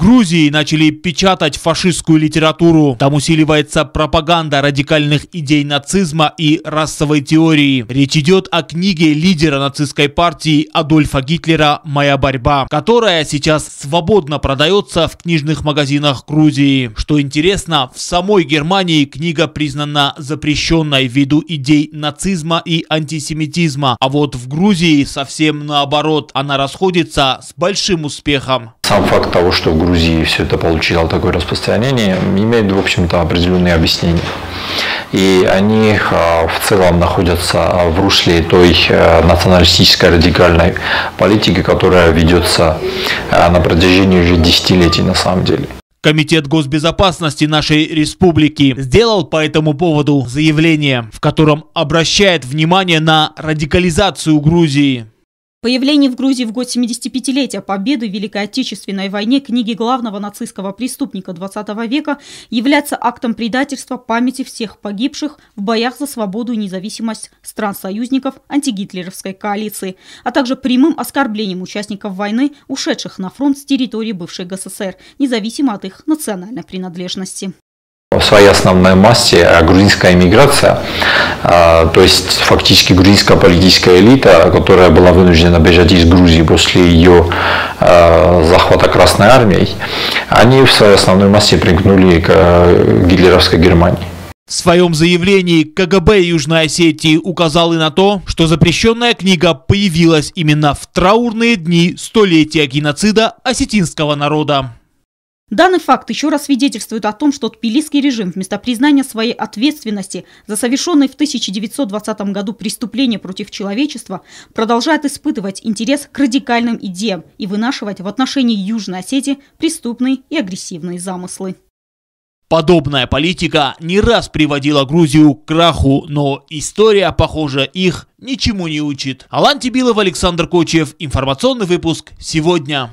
Грузии начали печатать фашистскую литературу. Там усиливается пропаганда радикальных идей нацизма и расовой теории. Речь идет о книге лидера нацистской партии Адольфа Гитлера «Моя борьба», которая сейчас свободно продается в книжных магазинах Грузии. Что интересно, в самой Германии книга признана запрещенной ввиду идей нацизма и антисемитизма, а вот в Грузии совсем наоборот, она расходится с большим успехом. Сам факт того, что в Грузии все это получило такое распространение, имеет, в общем-то, определенные объяснения. И они а, в целом находятся в русле той э, националистической радикальной политики, которая ведется э, на протяжении уже десятилетий на самом деле. Комитет госбезопасности нашей республики сделал по этому поводу заявление, в котором обращает внимание на радикализацию Грузии. Появление в Грузии в год 75-летия победы в Великой Отечественной войне книги главного нацистского преступника 20 века является актом предательства памяти всех погибших в боях за свободу и независимость стран-союзников антигитлеровской коалиции, а также прямым оскорблением участников войны, ушедших на фронт с территории бывшей ГССР, независимо от их национальной принадлежности в своей основной массе а грузинская эмиграция, а, то есть фактически грузинская политическая элита, которая была вынуждена бежать из Грузии после ее а, захвата Красной Армией, они в своей основной массе пригнули к гитлеровской Германии. В своем заявлении КГБ Южной Осетии указал и на то, что запрещенная книга появилась именно в траурные дни столетия геноцида осетинского народа. Данный факт еще раз свидетельствует о том, что тбилисский режим вместо признания своей ответственности за совершенные в 1920 году преступления против человечества продолжает испытывать интерес к радикальным идеям и вынашивать в отношении Южной Осетии преступные и агрессивные замыслы. Подобная политика не раз приводила Грузию к краху, но история, похоже, их ничему не учит. Алан Тибилов, Александр Кочев. Информационный выпуск сегодня.